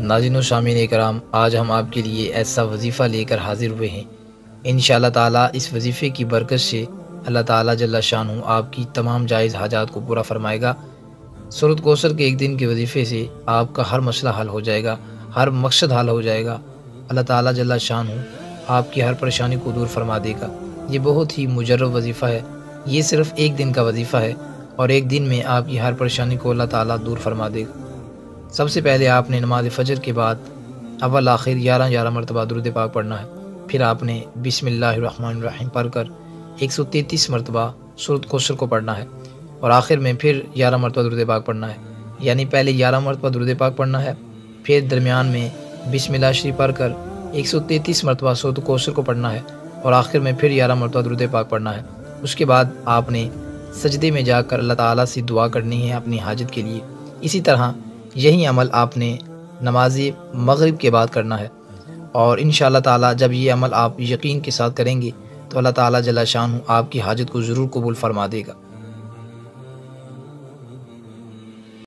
नाजिन शामिन कराम आज हम आपके लिए ऐसा वजीफ़ा लेकर हाजिर हुए हैं। इन ताला, इस वजीफ़े की बरकत से अल्लाह ताला जल्ला शान आपकी तमाम जायज़ हाजात को पूरा फरमाएगा। सूरत कौसर के एक दिन के वजीफ़े से आपका हर मसला हल हो जाएगा, हर मकसद हल हो जाएगा। अल्लाह ताला जल्ला शान आपकी हर परेशानी को दूर फरमा देगा। ये बहुत ही मुजरब वजीफ़ा है। ये सिर्फ़ एक दिन का वजीफ़ा है और एक दिन में आपकी हर परेशानी को अल्लाह ताला दूर फरमा देगा। सबसे पहले आपने नमाज़ फ़जर के बाद अव्वल, आखिर ग्यारह ग्यारह मरतबा दरुद पाक पढ़ना है। फिर आपने बिसमीम पढ़ कर एक सौ तैंतीस मरतबा सूरत कौशर को पढ़ना है और आखिर में फिर ग्यारह मरतबा दरुद पाक पढ़ना है। यानी पहले ग्यारह मरतबा दरुद पाक पढ़ना है, फिर दरमियान में बिसमिल्ला शरीफ पढ़ कर एक सौ तैंतीस मरतबा सूरत कौशर को पढ़ना है और आखिर में फिर ग्यारह मरतबा दरुद पाक पढ़ना है। उसके बाद आपने सजदे में जाकर अल्लाह ताला से दुआ करनी है अपनी हाजत के लिए। इसी तरह यही अमल आपने नमाज़ मगरिब के बाद करना है। और इन ताला जब ये अमल आप यकीन के साथ करेंगे तो अल्लाह ताला जला शान आपकी हाजत को ज़रूर कबूल फरमा देगा।